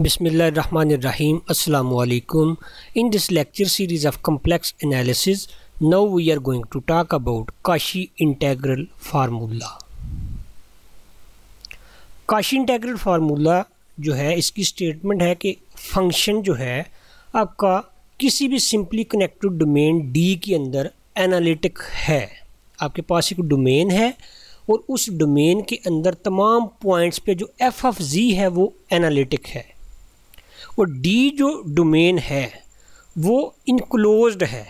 Bismillahirrahmanirrahim. Assalamu alaikum. In this lecture series of complex analysis, now we are going to talk about Cauchy integral formula. Cauchy integral formula जो है इसकी statement है कि function जो है आपका किसी भी सिंपली कनेक्टेड डोमेन डी के अंदर एनालिटिक है आपके पास एक डोमेन है और उस डोमेन के अंदर तमाम पॉइंट्स पे जो एफ़ ऑफ़ जी है वो एनालिटिक है और डी जो डोमेन है, वो इनक्लोज्ड है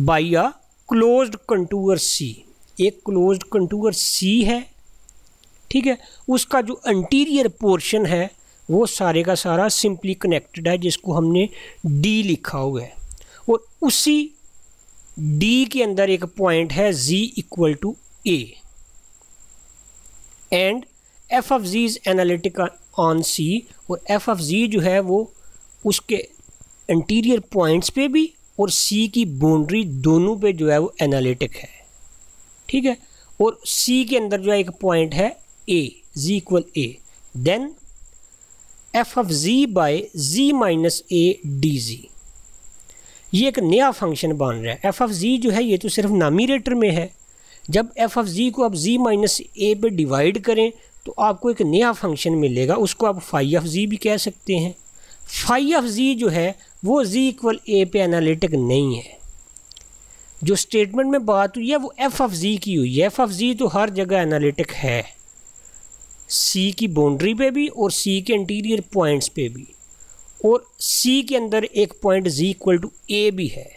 by a closed contour C एक क्लोज्ड कंटूअर सी है, ठीक है? उसका जो अंटीरियर पोर्शन है, वो सारे का सारा सिंपली कनेक्टेड है, जिसको हमने डी लिखा हुआ है। और उसी डी के अंदर एक पॉइंट है z equal to a and f of z is analytic on C और एफ़ ऑफ़ जी जो है वो उसके इंटीरियर पॉइंट्स पे भी और सी की बाउंड्री दोनों पे जो है वो एनालिटिक है। ठीक है? और सी के अंदर जो है एक पॉइंट है a z equal a then f of z by z minus a d z ये एक नया फ़ंक्शन बन रहा है। एफ़ ऑफ़ जी जो है ये तो सिर्फ़ नामीरेटर में है। जब एफ़ ऑफ़ जी को आप जी माइनस ए पे डिवाइड करें तो आपको एक नया फ़ंक्शन मिलेगा, उसको आप फाई ऑफ़ जी भी कह सकते हैं। फाई ऑफ़ जी जो है, वो जी इक्वल ए पे एनालिटिक नहीं है। जो स्टेटमेंट में बात हुई है, वो एफ़ ऑफ़ जी की हुई है। एफ़ ऑफ़ जी तो हर जगह एनालिटिक है। सी की बाउंड्री पे भी और सी के इंटीरियर पॉइंट्स पे भी। और सी के अंदर एक point z equal to a भी है।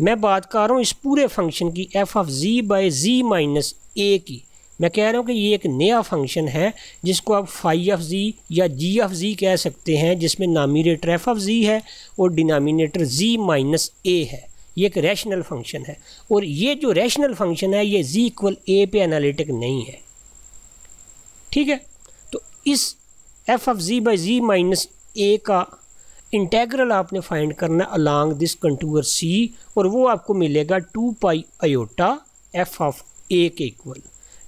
मैं बात कर रहा हूँ इस पूरे फ़ंक्शन की f of z by z minus a की। मैं कह रहा हूँ कि ये एक नया फ़ंक्शन है, जिसको आप फाई ऑफ़ जी या जी ऑफ़ जी कह सकते हैं, जिसमें नामिनेटर एफ़ ऑफ़ जी है और डिनामिनेटर जी माइनस ए है। ये एक रैशनल फ़ंक्शन है। और ये जो रैशनल फ़ंक्शन है, ये जी इक्वल ए पे एनालिटिक नहीं है। ठीक है? तो इस f of z by z minus a का इंटेग्रल आपने फाइंड करना अलॉन्ग दिस कंटूअर सी और वो आपको मिलेगा two pi iota f of a के इक्वल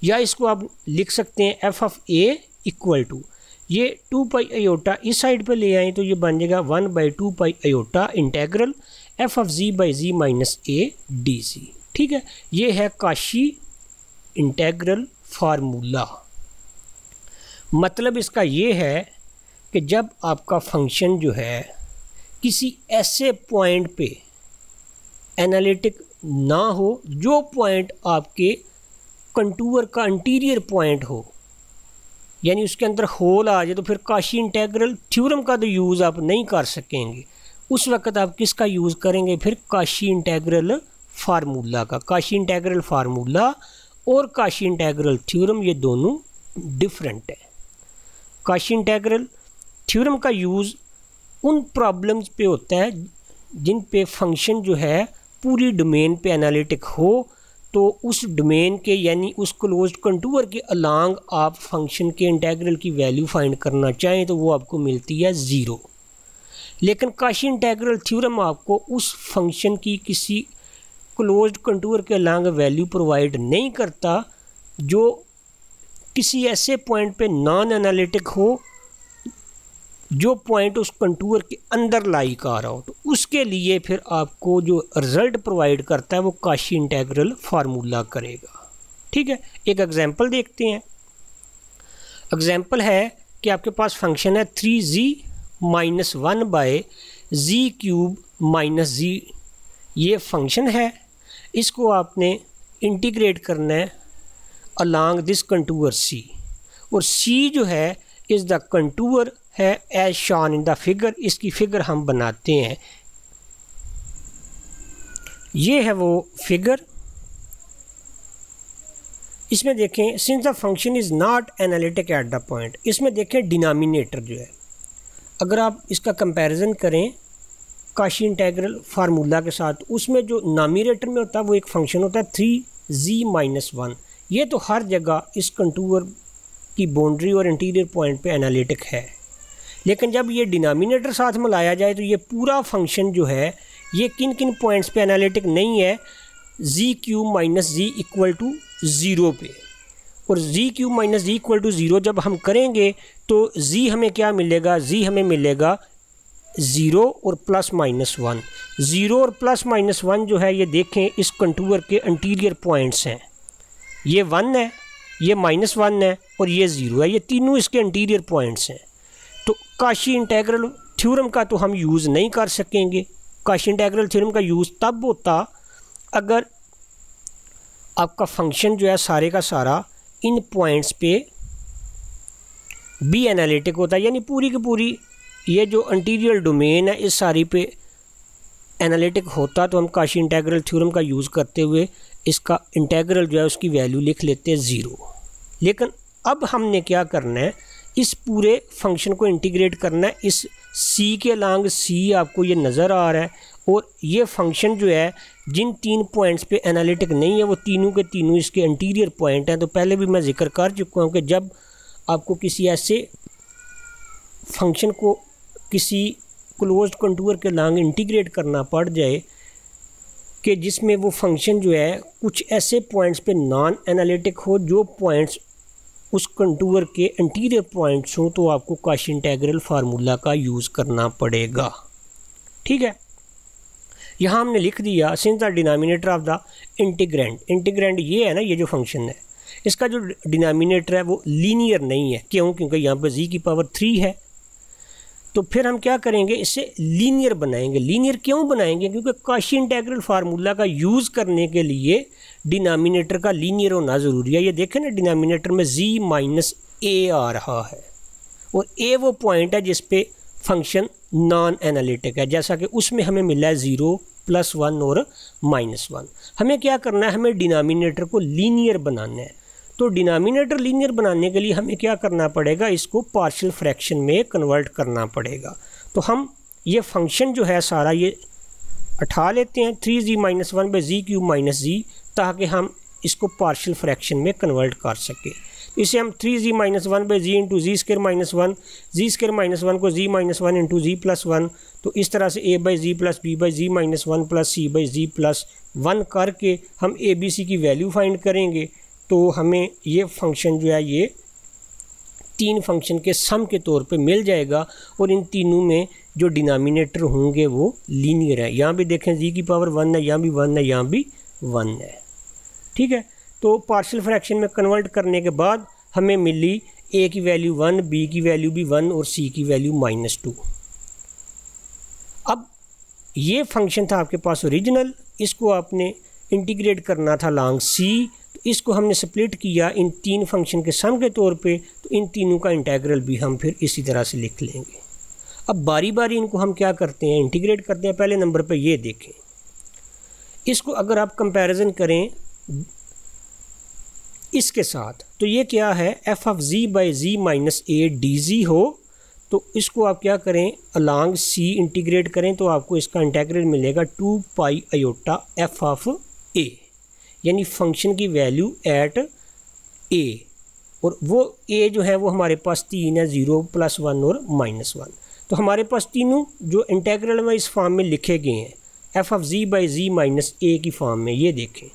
या इसको आप लिख सकते हैं f of a equal to ये टू पाई अयोटा इस साइड पे ले आए तो ये बन जाएगा one by two pi iota integral f of z by z minus a d C ठीक है? ये है काशी इंटेग्रल फार्मूला मतलब इसका ये है कि जब आपका फ़ंक्शन जो है किसी ऐसे पॉइंट पे एनालिटिक ना हो, जो पॉइंट आपके कंटूर का इंटीरियर पॉइंट हो। यानी उसके अंदर होल आ जाए तो फिर काशी इंटेग्रल थ्योरम का तो यूज़ आप नहीं कर सकेंगे। उस वक्त आप किसका यूज़ करेंगे? फिर काशी इंटेग्रल फार्मूला का। काशी इंटेग्रल फार्मूला और काशी इंटेग्रल थ्योरम ये दोनों डिफरेंट है। काशी इंटेग्रल थ्योरम का यूज़ उन प्रॉब्लम्स पे होता है जिन पे फ़ंक्शन जो है पूरी डोमेन पे एनालिटिक हो तो उस डोमेन के, यानी उस क्लोज्ड कंटूर के अलांग आप फ़ंक्शन के इंटेग्रल की वैल्यू फाइंड करना चाहें तो वो आपको मिलती है ज़ीरो लेकिन काशी इंटेग्रल थ्योरम आपको उस फ़ंक्शन की किसी क्लोज्ड कंटूर के अलांग वैल्यू प्रोवाइड नहीं करता, जो किसी ऐसे पॉइंट पे नॉन एनालिटिक हो जो पॉइंट उस कंटूर के अंदर लाई का आ रहा हो तो उसके लिए फिर आपको जो रिज़ल्ट प्रोवाइड करता है, वो काशी इंटेग्रल फार्मूला करेगा। ठीक है? एक एग्जांपल देखते हैं। एग्जांपल है कि आपके पास फ़ंक्शन है three z minus one by z cube minus z ये फ़ंक्शन है। इसको आपने इंटीग्रेट करना है अलॉन्ग दिस कंटूर सी और सी जो है इज़ द कंटूर है as shown in the figure इसकी फिगर हम बनाते हैं। ये है वो फिगर इसमें देखें since the function is not analytic at the point इसमें देखें डिनामिनेटर जो है। अगर आप इसका कंपैरिजन करें काशी इंटेग्रल फार्मूला के साथ, उसमें जो नामिनेटर में होता है, वो एक फ़ंक्शन होता है थ्री जी माइनस वन ये तो हर जगह इस कंटूर की बाउंड्री और इंटीरियर पॉइंट पे एनालिटिक है। लेकिन जब ये डिनामिनेटर साथ में लाया जाए तो ये पूरा फ़ंक्शन जो है, ये किन किन पॉइंट्स पे एनालिटिक नहीं है? Z cube minus z equal to zero पे। और z cube minus z equal to zero जब हम करेंगे तो जी हमें क्या मिलेगा? जी हमें मिलेगा ज़ीरो और प्लस माइनस वन ज़ीरो और प्लस माइनस वन जो है, ये देखें, इस कंटूर के अंटीरियर पॉइंट्स हैं। ये वन है, ये माइनस वन है, और ये ज़ीरो है। ये तीनों इसके अंटीरियर पॉइंट्स हैं। तो काशी इंटेग्रल थ्योरम का तो हम यूज़ नहीं कर सकेंगे। काशी इंटेग्रल थ्योरम का यूज़ तब होता अगर आपका फ़ंक्शन जो है सारे का सारा इन पॉइंट्स पे बी एनालिटिक होता है, यानी पूरी की पूरी ये जो अंटीरियर डोमेन है, इस सारी पे एनालिटिक होता तो हम काशी इंटेग्रल थ्योरम का यूज़ करते हुए इसका इंटेग्रल जो है उसकी वैल्यू लिख लेते हैं ज़ीरो लेकिन अब हमने क्या करना है इस पूरे फ़ंक्शन को इंटीग्रेट करना है। इस सी के लांग सी आपको ये नज़र आ रहा है और ये फ़ंक्शन जो है, जिन तीन पॉइंट्स पे एनालिटिक नहीं है, वो तीनों के तीनों इसके इंटीरियर पॉइंट हैं। तो पहले भी मैं ज़िक्र कर चुका हूँ कि जब आपको किसी ऐसे फ़ंक्शन को किसी क्लोज कंटूर के लांग इंटीग्रेट करना पड़ जाए कि जिसमें वो फ़ंक्शन जो है, कुछ ऐसे पॉइंट्स पे नॉन एनालिटिक हो, जो पॉइंट्स उस कंटूर के इंटीरियर पॉइंट्स हों तो आपको काश इंटेग्रल फार्मूला का यूज़ करना पड़ेगा। ठीक है? यहाँ हमने लिख दिया since the denominator of the integrand integrand ये है ना, ये जो फ़ंक्शन है, इसका जो डिनामिनेटर है वो लीनियर नहीं है। क्यों? क्योंकि यहाँ पर जी की पावर थ्री है। तो फिर हम क्या करेंगे? इसे लीनियर बनाएँगे। लीनियर क्यों बनाएँगे? क्योंकि काशी इंटेग्रल फार्मूला का यूज़ करने के लिए डिनामिनेटर का लीनियर होना ज़रूरी है। ये देखें ना, डिनामिनेटर में जी माइनस ए आ रहा है। और ए वो पॉइंट है जिस पे फ़ंक्शन नॉन एनालिटिक है। जैसा कि उसमें हमें मिला है ज़ीरो प्लस वन और माइनस वन हमें क्या करना है? हमें डिनामिनेटर को लीनियर बनाना है। तो डिनामिनेटर लीनियर बनाने के लिए हमें क्या करना पड़ेगा? इसको पार्शियल फ्रैक्शन में कन्वर्ट करना पड़ेगा। तो हम ये फ़ंक्शन जो है सारा ये उठा लेते हैं। Three z minus one by z cube minus z ताकि हम इसको पार्शियल फ्रैक्शन में कन्वर्ट कर सकें। इसे हम three z minus one by z into z square minus one z square minus one को z minus one into z plus one तो इस तरह से a by z plus b by z minus one plus c by z plus one करके हम A B C की value find करेंगे तो हमें ये फ़ंक्शन जो है, ये तीन फ़ंक्शन के सम के तौर पे मिल जाएगा और इन तीनों में जो डिनामिनेटर होंगे वो लीनियर है। यहाँ भी देखें जी की पावर वन है, यहाँ भी वन है, यहाँ भी वन है। ठीक है? तो पार्शियल फ्रैक्शन में कन्वर्ट करने के बाद हमें मिली ए की वैल्यू वन बी की वैल्यू भी वन और सी की वैल्यू माइनस टू अब ये फ़ंक्शन था आपके पास ओरिजिनल इसको आपने इंटीग्रेट करना था लॉन्ग सी तो इसको हमने स्प्लिट किया इन तीन फ़ंक्शन के सम के तौर पे तो इन तीनों का इंटेग्रल भी हम फिर इसी तरह से लिख लेंगे. अब बारी बारी इनको हम क्या करते हैं? इंटीग्रेट करते हैं. पहले नंबर पे ये देखें. इसको अगर आप कंपैरिजन करें इसके साथ तो ये क्या है? F of z by z minus a d z हो तो इसको आप क्या करें? अलॉन्ग सी इंटीग्रेट करें तो आपको इसका इंटेग्रेट मिलेगा two pi iota f of a यानी फ़ंक्शन की वैल्यू एट ए और वो ए जो है, वो हमारे पास तीन है ज़ीरो प्लस वन और माइनस वन तो हमारे पास तीनों जो इंटेग्रल में इस फॉर्म में लिखे गए हैं f of z by z minus a की फॉर्म में, ये देखें।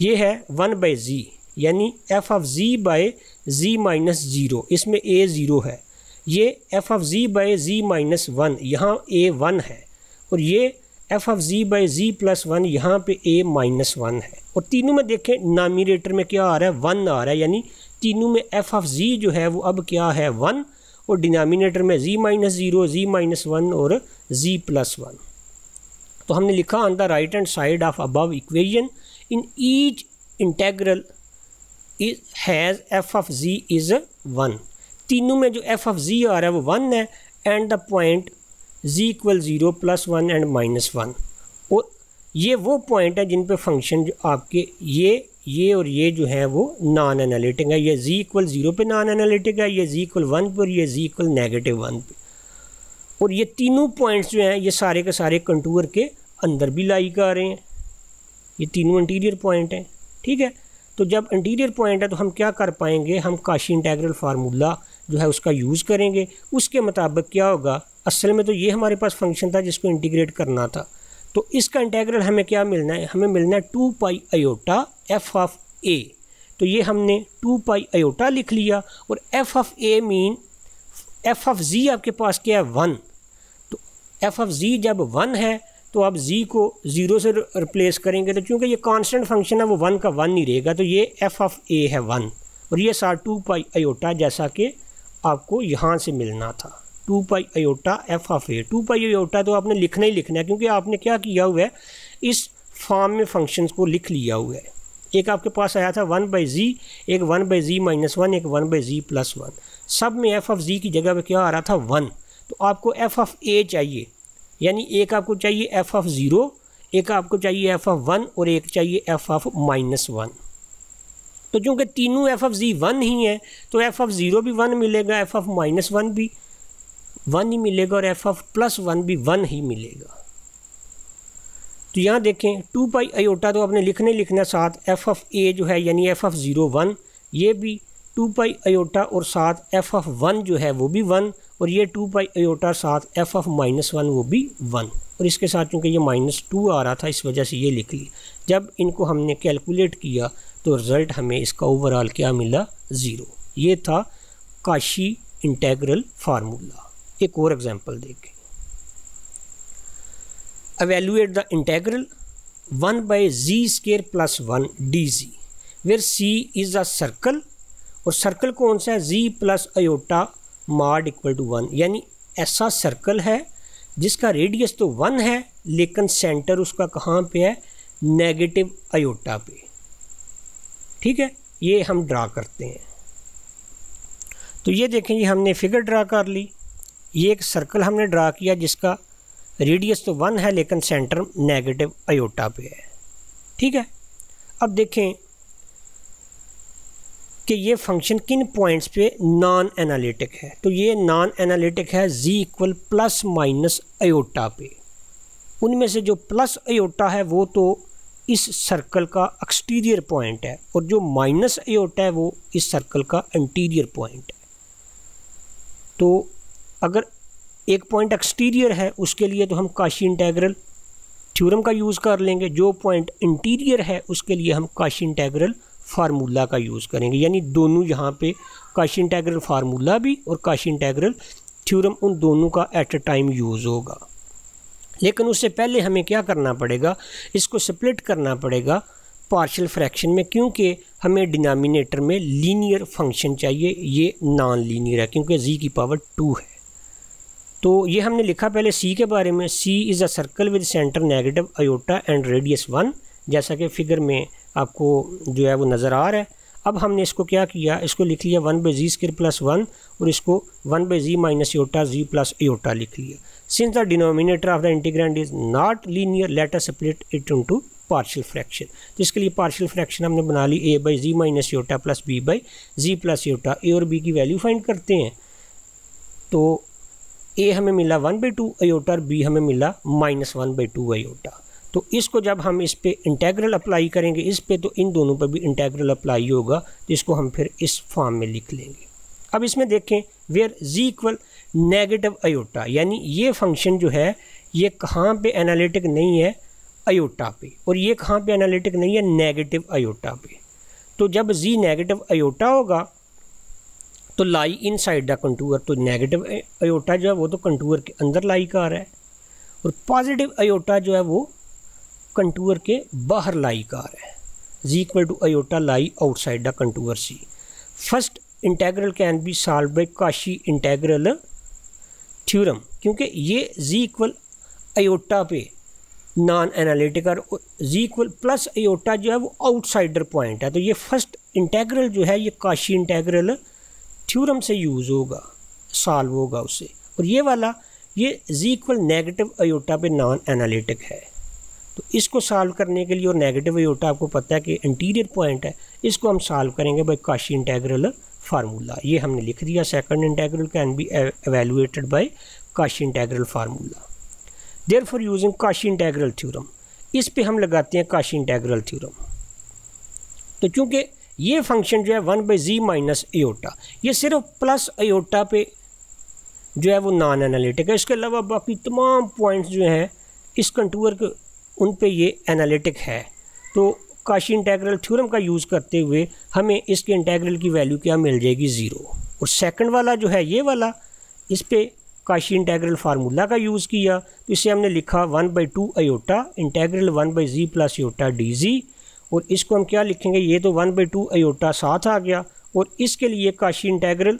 ये है वन बाई जी यानी f of z by z minus zero इसमें ए ज़ीरो है। ये f of z by z minus one यहाँ ए वन है। और ये f of z by z plus one यहाँ पे ए माइनस वन है। और तीनों में देखें नामिनेटर में क्या आ रहा है? वन आ रहा है, यानी तीनों में एफ़ ऑफ़ जी जो है, वो अब क्या है? वन और डिनामिनेटर में z minus zero z minus one और जी प्लस वन तो हमने लिखा on the right hand side of above equation in each integral has f of z is one तीनों में जो एफ़ ऑफ़ जी आ रहा है, वो वन है and the point z equal zero plus one and minus one और ये वो पॉइंट है जिन पे फ़ंक्शन जो आपके, ये ये और ये जो है वो नॉन एनालिटिक है। ये जी इक्वल ज़ीरो पे नॉन एनालिटिक है, ये जी इक्वल वन पर ये जी इक्वल नेगेटिव वन पे। और ये तीनों पॉइंट्स जो हैं, ये सारे के सारे कंटूर के अंदर भी लाई कर रहे हैं। ये तीनों इंटीरियर पॉइंट हैं, ठीक है? तो जब इंटीरियर पॉइंट है तो हम क्या कर पाएँगे? हम काशी इंटेग्रल फार्मूला जो है उसका यूज़ करेंगे। उसके मुताबिक क्या होगा? असल में तो ये हमारे पास फ़ंक्शन था जिसको इंटीग्रेट करना था। तो इसका इंटेग्रल हमें क्या मिलना है? हमें मिलना है two pi iota f of a तो ये हमने टू पाई अयोटा लिख लिया और f of a mean f of z आपके पास क्या है? वन तो एफ़ ऑफ़ जी जब वन है तो आप जी को ज़ीरो से रिप्लेस करेंगे तो क्योंकि ये कांस्टेंट फ़ंक्शन है, वो वन का वन ही रहेगा तो ये एफ़ ऑफ़ ए है वन और ये सार टू पाई अयोटा जैसा कि आपको यहाँ से मिलना था। Two pi iota f of a two pi iota तो आपने लिखना ही लिखना है, क्योंकि आपने क्या किया हुआ है, इस फॉर्म में फ़ंक्शन को लिख लिया हुआ है। एक आपके पास आया था वन बाई जी एक one by z minus one एक one by z plus one सब में एफ़ ऑफ़ जी की जगह पे क्या आ रहा था वन तो आपको एफ़ ऑफ़ ए चाहिए। यानी एक आपको चाहिए एफ़ ऑफ़ ज़ीरो एक आपको चाहिए एफ़ ऑफ़ वन और एक चाहिए एफ़ ऑफ़ माइनस वन तो चूँकि तीनों एफ़ ऑफ़ जी वन ही है तो एफ़ ऑफ़ ज़ीरो भी वन मिलेगा एफ़ ऑफ़ माइनस वन भी वन ही मिलेगा और एफ़ ऑफ़ प्लस वन भी वन ही मिलेगा तो यहाँ देखें टू पाई अयोटा तो आपने लिखने लिखना साथ एफ़ ऑफ़ ए जो है यानी एफ़ ऑफ़ ज़ीरो वन ये भी टू पाई अयोटा और साथ एफ़ ऑफ़ वन जो है वो भी वन और ये टू पाई अयोटा साथ एफ़ ऑफ़ माइनस वन, वो भी वन। और इसके साथ चूँकि ये माइनस टू आ रहा था, इस वजह से ये लिख ली। जब इनको हमने कैलकुलेट किया तो रिज़ल्ट हमें इसका ओवरऑल क्या मिला? ज़ीरो। ये था काशी इंटेग्रल फार्मूला। एक और एग्जांपल देखें। Evaluate the integral 1 by z square plus 1 dz, where c is a circle, और सर्कल कौन सा है? z plus iota mod equal to one, यानी ऐसा सर्कल है जिसका रेडियस तो वन है, लेकिन सेंटर उसका कहाँ पे है? नेगेटिव अयोटा पे। ठीक है? ये हम ड्रा करते हैं। तो ये देखें ये हमने फिगर ड्रा कर ली। ये एक सर्कल हमने ड्रा किया जिसका रेडियस तो वन है, लेकिन सेंटर नेगेटिव अयोटा पे है। ठीक है? अब देखें कि ये फ़ंक्शन किन पॉइंट्स पे नॉन एनालिटिक है? तो ये नॉन एनालिटिक है z equal plus minus iota पे। उनमें से जो प्लस अयोटा है, वो तो इस सर्कल का एक्सटीरियर पॉइंट है और जो माइनस अयोटा है, वो इस सर्कल का इंटीरियर पॉइंट है। तो अगर एक पॉइंट एक्सटीरियर है, उसके लिए तो हम काशी इंटेग्रल थ्योरम का यूज़ कर लेंगे। जो पॉइंट इंटीरियर है, उसके लिए हम काशी इंटेग्रल फार्मूला का यूज़ करेंगे। यानी दोनों यहाँ पे काशी इंटेग्रल फार्मूला भी और काशी इंटेग्रल थ्योरम उन दोनों का एट अ टाइम यूज़ होगा। लेकिन उससे पहले हमें क्या करना पड़ेगा? इसको स्प्लिट करना पड़ेगा पार्शियल फ्रैक्शन में, क्योंकि हमें डिनोमिनेटर में लीनियर फ़ंक्शन चाहिए। ये नॉन लीनियर है, क्योंकि जी की पावर टू है। तो ये हमने लिखा पहले सी के बारे में। C is a circle with centre negative iota and radius one जैसा कि फिगर में आपको जो है वो नज़र आ रहा है। अब हमने इसको क्या किया? इसको लिख लिया one by z square plus one और इसको one by z minus iota z plus iota लिख लिया। Since the denominator of the integrand is not linear later split it into partial fraction तो इसके लिए पार्शियल फ्रैक्शन हमने बना ली A by z minus iota plus B by z plus iota A और B की value find करते हैं। तो ए हमें मिला वन बाई टू अयोटा और बी हमें मिला minus one by two iota तो इसको जब हम इस पर इंटेग्रल अप्लाई करेंगे, इस पर तो इन दोनों पर भी इंटेग्रल अप्लाई होगा तो इसको हम फिर इस फॉर्म में लिख लेंगे। अब इसमें देखें where z equal negative iota यानी ये फ़ंक्शन जो है, ये कहाँ पे एनालिटिक नहीं है? अयोटा पे। और ये कहाँ पे एनालिटिक नहीं है? नेगेटिव अयोटा पे। तो जब जी नेगेटिव अयोटा होगा तो lie inside the contour तो नेगेटिव अयोटा जो है, वो तो कंटूर के अंदर लाई का आ रहा है। और पॉजिटिव अयोटा जो है, वो कंटूर के बाहर लाई कार है। Z equal to iota lie outside the contour C. First integral can be solved by Cauchy integral theorem क्योंकि ये जी इक्वल अयोटा पे नॉन एनालिटिक और जी इक्वल प्लस अयोटा जो है वो आउटसाइडर पॉइंट है। तो ये फ़र्स्ट इंटेग्रल जो है, ये काशी इंटेग्रल थ्योरम से यूज़ होगा सॉल्व होगा उससे और ये वाला, ये जी इक्वल नेगेटिव अयोटा पे नॉन एनालिटिक है। तो इसको सॉल्व करने के लिए और नेगेटिव अयोटा आपको पता है कि इंटीरियर पॉइंट है, इसको हम सॉल्व करेंगे बाई काशी इंटेग्रल फार्मूला ये हमने लिख दिया second integral can be evaluated by Cauchy integral formula there for using Cauchy integral theorem इस पे हम लगाते हैं काशी इंटेग्रल थ्योरम तो चूँकि ये फ़ंक्शन जो है one by z minus iota ये सिर्फ़ प्लस अयोटा पे जो है वो नॉन एनालिटिक है। इसके अलावा बाकी तमाम पॉइंट्स जो हैं, इस कंटूर के उन पे ये एनालिटिक है। तो काशी इंटेग्रल थ्योरम का यूज़ करते हुए हमें इसके इंटेग्रल की वैल्यू क्या मिल जाएगी? ज़ीरो और सेकंड वाला जो है, ये वाला, इस पर काशी इंटेग्रल फार्मूला का यूज़ किया। तो इसे हमने लिखा one by two iota integral one by z plus iota d z और इसको हम क्या लिखेंगे? ये तो वन बाई टू अयोटा साथ आ गया। और इसके लिए काशी इंटेग्रल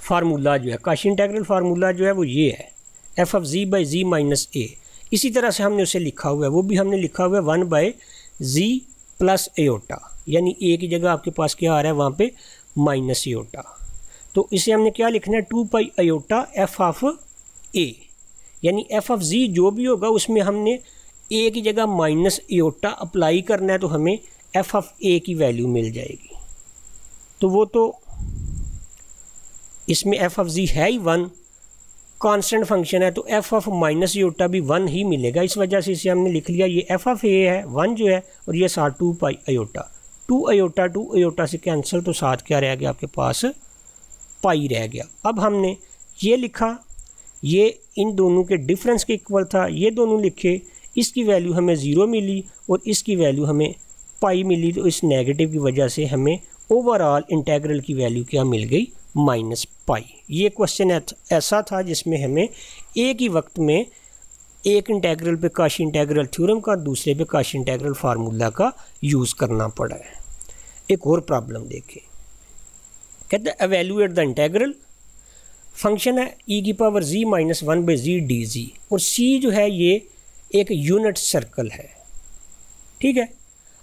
फार्मूला जो है, काशी इंटेग्रल फार्मूला जो है वो ये है। F of z by z minus a इसी तरह से हमने उसे लिखा हुआ है। वो भी हमने लिखा हुआ है one by z plus iota यानी ए की जगह आपके पास क्या आ रहा है? वहाँ पे माइनस एयोटा तो इसे हमने क्या लिखना है? Two pi iota f of a यानी एफ़ ऑफ़ जी जो भी होगा, उसमें हमने ए की जगह माइनस एयोटा अप्लाई करना है तो हमें एफ़ ऑफ़ ए की वैल्यू मिल जाएगी। तो वो तो इसमें एफ़ ऑफ़ जी है ही वन कांस्टेंट फ़ंक्शन है तो एफ़ ऑफ़ माइनस योटा भी वन ही मिलेगा। इस वजह से इसे हमने लिख लिया, ये एफ़ ऑफ़ ए है वन जो है, और ये साथ two pi iota two iota two iota से कैंसिल तो साथ क्या रह गया आपके पास? पाई रह गया। अब हमने ये लिखा, ये इन दोनों के डिफरेंस के इक्वल था, ये दोनों लिखे, इसकी वैल्यू हमें ज़ीरो मिली, और इसकी वैल्यू हमें पाई मिली तो इस नेगेटिव की वजह से हमें ओवरऑल इंटेग्रल की वैल्यू क्या मिल गई? Minus pi. ये क्वेश्चन ऐसा था जिसमें हमें एक ही वक्त में एक इंटेग्रल पे काशी इंटेग्रल थ्योरम का, दूसरे पे काशी इंटेग्रल फार्मूला का यूज़ करना पड़ा है। एक और प्रॉब्लम देखें। कहते हैं एवेल्यूएट द इंटेग्रल फ़ंक्शन है ई e की power z minus one by z d z और सी जो है, ये एक यूनिट सर्कल है। ठीक है?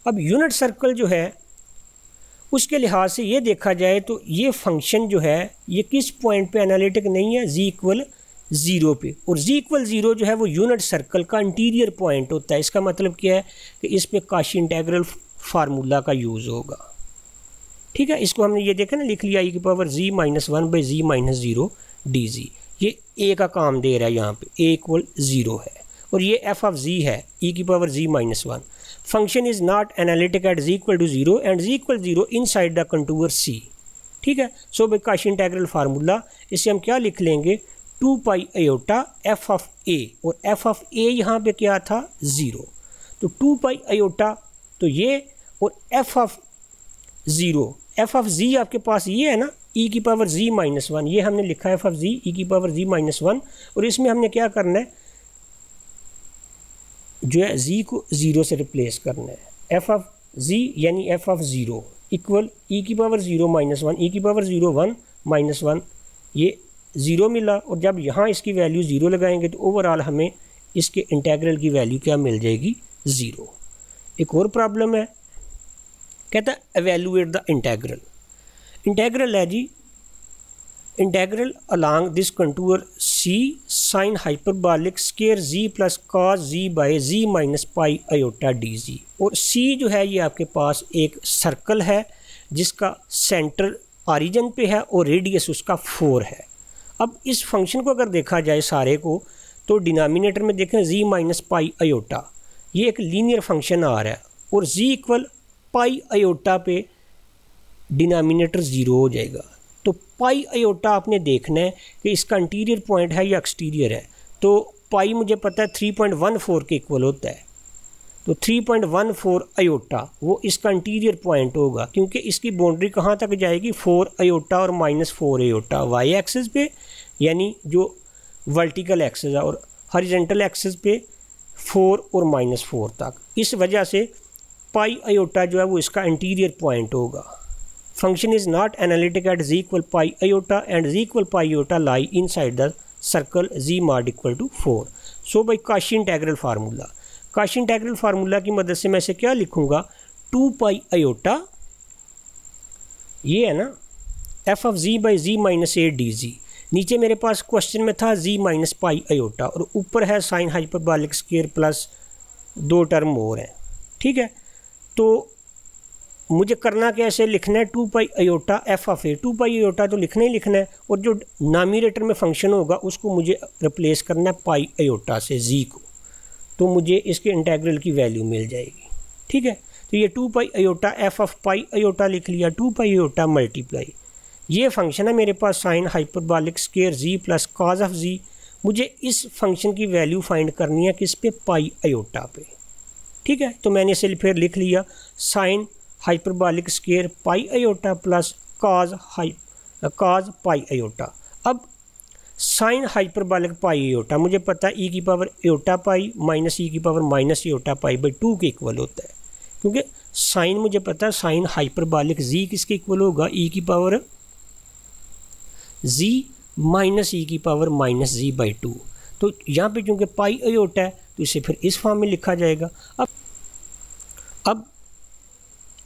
अब यूनिट सर्कल जो है उसके लिहाज से ये देखा जाए तो ये फ़ंक्शन जो है, ये किस पॉइंट पे एनालिटिक नहीं है? जी इक्वल ज़ीरो पे। और जी इक्वल ज़ीरो जो है, वो यूनिट सर्कल का इंटीरियर पॉइंट होता है। इसका मतलब क्या है कि इस पर काशी इंटेग्रल फार्मूला का यूज़ होगा। ठीक है? इसको हमने ये देखा ना, लिख लिया ई की power z minus one by z minus zero d z ये ए का काम दे रहा है यहाँ पे। ए इक्वल ज़ीरो है। और ये एफ़ ऑफ़ जी है ई की power z minus one function is not analytic at z equal to zero and z equal zero inside the contour C ठीक है? So by Cauchy integral formula इससे हम क्या लिख लेंगे? Two pi iota f of a और f of ए यहाँ पे क्या था? ज़ीरो तो टू पाई अयोटा तो ये, और f of zero f of z आपके पास ये है ना? E की पावर जी माइनस वन ये हमने लिखा है एफ़ ऑफ़ जी ई की पावर जी माइनस वन और इसमें हमने क्या करना है? जो है जी को ज़ीरो से रिप्लेस करना है। एफ़ ऑफ़ जी यानी f of zero equal e की power zero minus one e की power zero one minus one ये ज़ीरो मिला और जब यहाँ इसकी वैल्यू ज़ीरो लगाएँगे तो ओवरऑल हमें इसके इंटेग्रल की वैल्यू क्या मिल जाएगी? ज़ीरो एक और प्रॉब्लम है, कहता है एवेलुएट द इंटेग्रल इंटेग्रल है z along this contour C sine hyperbolic square z plus cos z by z minus pi iota d z और सी जो है, ये आपके पास एक सर्कल है, जिसका सेंटर ऑरिजन पे है और रेडियस उसका फोर है। अब इस फ़ंक्शन को अगर देखा जाए सारे को तो डिनोमिनेटर में देखें जी माइनस पाई अयोटा ये एक लीनियर फ़ंक्शन आ रहा है और जी इक्वल पाई अयोटा पे डिनोमिनेटर ज़ीरो हो जाएगा। तो पाई अयोटा आपने देखना है कि इसका इंटीरियर पॉइंट है या एक्सटीरियर है। तो पाई मुझे पता है थ्री पॉइंट वन फोर के इक्वल होता है। तो three point one four iota वो इसका इंटीरियर पॉइंट होगा, क्योंकि इसकी बाउंड्री कहाँ तक जाएगी? फोर अयोटा और minus four iota y axis पे, यानी जो वर्टिकल एक्सेस है और हरिजेंटल एक्सेस पे फोर और माइनस फोर तक। इस वजह से पाई अयोटा जो है वो इसका इंटीरियर पॉइंट होगा। Function is not analytic at z equal pi iota and z equal pi iota lie inside the circle z mod equal to 4. So by Cauchy integral formula. Cauchy integral formula की मदद से मैं इसे क्या लिखूँगा to pi iota ये है ना f of z by z minus a d z नीचे मेरे पास क्वेश्चन में था जी माइनस पाई अयोटा और ऊपर है साइन हाइपरबॉलिक स्केयर प्लस दो टर्म और हैं ठीक है तो मुझे करना कैसे लिखना है two pi iota f of a. Two pi iota तो लिखना ही लिखना है। और जो नामीरेटर में फ़ंक्शन होगा, उसको मुझे रिप्लेस करना है पाई अयोटा से जी को। तो मुझे इसके इंटेग्रल की वैल्यू मिल जाएगी। ठीक है? तो ये two pi iota f of pi iota लिख लिया। टू पाई अयोटा मल्टीप्लाई ये फ़ंक्शन है मेरे पास sine hyperbolic square z plus cos of z मुझे इस फ़ंक्शन की वैल्यू फाइंड करनी है किस पे? पाई अयोटा पे। ठीक है? तो मैंने इसे फिर लिख लिया। Sine hyperbolic square pi iota plus cos hi cos pi iota अब साइन हाइपरबालिक पाई एयोटा मुझे पता है ई e की power iota pi minus e की power minus iota pi by two के इक्वल होता है। क्योंकि साइन मुझे पता है साइन हाइपरबालिक जी किसके इक्वल होगा? ई की पावर जी माइनस ई की power minus z by two तो यहाँ पे क्योंकि पाई अयोटा है तो इसे फिर इस फॉर्म में लिखा जाएगा। अब अब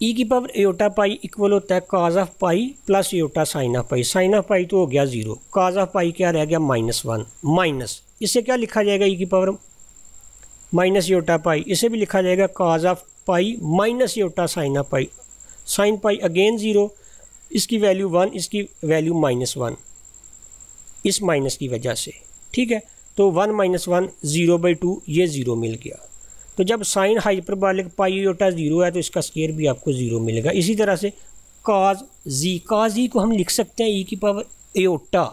ई e की पावर एटा पाई इक्वल होता है cos of pi plus iota sine of pi sine of pi तो हो गया ज़ीरो काज ऑफ़ पाई क्या रह गया? माइनस वन माइनस इसे क्या लिखा जाएगा ई e की पावर माइनस एयोटा पाई. इसे भी लिखा जाएगा cos of pi minus iota sine of pi sine pi again zero इसकी वैल्यू वन इसकी वैल्यू माइनस वन इस माइनस की वजह से. ठीक है? तो one minus one zero by two ये ज़ीरो मिल गया. तो जब साइन हाइपरबालिक पाईटा ज़ीरो है तो इसका स्केयर भी आपको ज़ीरो मिलेगा। इसी तरह से काज जी काज ई को हम लिख सकते हैं ई की power iota.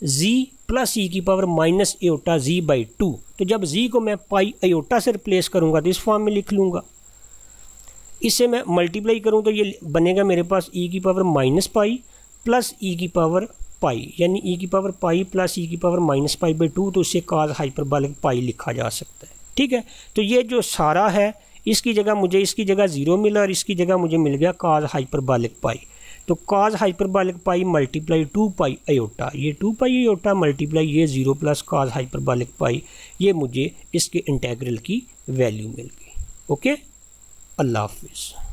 Z plus e की power minus iota z by two तो जब जी को मैं पाई एओटा से रिप्लेस करूँगा तो इस फॉर्म में लिख लूँगा। इससे मैं मल्टीप्लाई करूँ तो ये बनेगा मेरे पास ई की power minus pi plus e की पावर पाई यानी ई की पावर पाई प्लस ई की power minus pi by two तो इससे काज हाइपरबालिक पाई लिखा जा सकता है। ठीक है? तो ये जो सारा है, इसकी जगह मुझे इसकी जगह ज़ीरो मिला और इसकी जगह मुझे मिल गया काज हाइपरबालिक पाई तो cosh hyperbolic pi multiply two pi iota ये टू पाई अयोटा मल्टीप्लाई ये zero plus cos hyperbolic pi ये मुझे इसके इंटेग्रल की वैल्यू मिल गई. ओके अल्लाह हाफिज़.